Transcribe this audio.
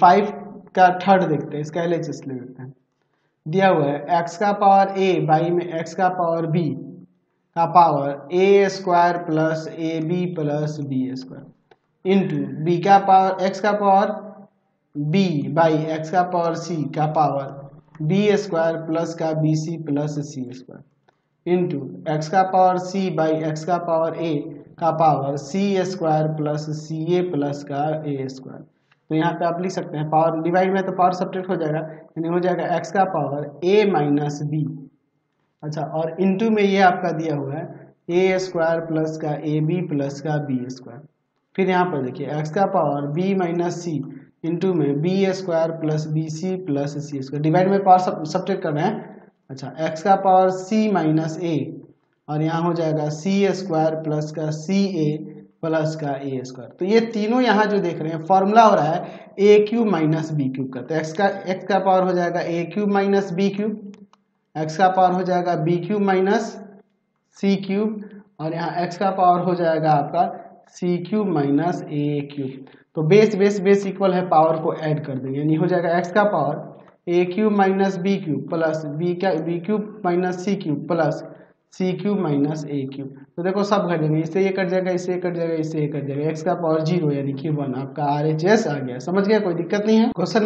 Five का third देखते हैं, इसका एल एच ले लेते हैं। दिया हुआ है एक्स का पावर ए बाई में एक्स का पावर बी का power A square plus A B plus B square into B का पावर एक्स का पावर बी बाई एक्स का पावर सी का पावर बी स्क्वायर प्लस का B C plus C square into X का power C by x का power ए का power C square plus C A plus का ए square तो यहाँ पे आप लिख सकते हैं पावर डिवाइड में तो पावर सब्ट्रैक्ट हो जाएगा, यानी हो जाएगा एक्स का पावर ए माइनस बी अच्छा और इंटू में ये आपका दिया हुआ है ए स्क्वायर प्लस का ए बी प्लस का बी स्क्वायर फिर यहाँ पर देखिए एक्स का power B minus C into में B square plus B C plus C square divide में पावर सब कर रहे हैं। अच्छा एक्स का पावर सी माइनस ए और यहाँ हो जाएगा सी स्क्वायर प्लस का सी ए प्लस का ए स्क्वायर। तो ये तीनों यहाँ जो देख रहे हैं, फॉर्मूला हो रहा है A cube minus B cube का। तो एक्स का एक्स का पावर हो जाएगा A cube minus B cube X का पावर हो जाएगा B cube minus C cube, और यहाँ एक्स का पावर हो जाएगा आपका C cube minus A cube. तो बेस बेस बेस इक्वल है, पावर को ऐड कर देंगे। यानी हो जाएगा एक्स का power A cube minus B cube plus B का B cube minus C cube plus C cube minus A cube तो देखो सब घट जाएँगे इससे ये कट जाएगा, इससे ये कट जाएगा, इससे ये कट जाएगा। एक्स का पावर ज़ीरो यानी कि वन आपका आर एच एस आ गया। समझ गया? कोई दिक्कत नहीं है? क्वेश्चन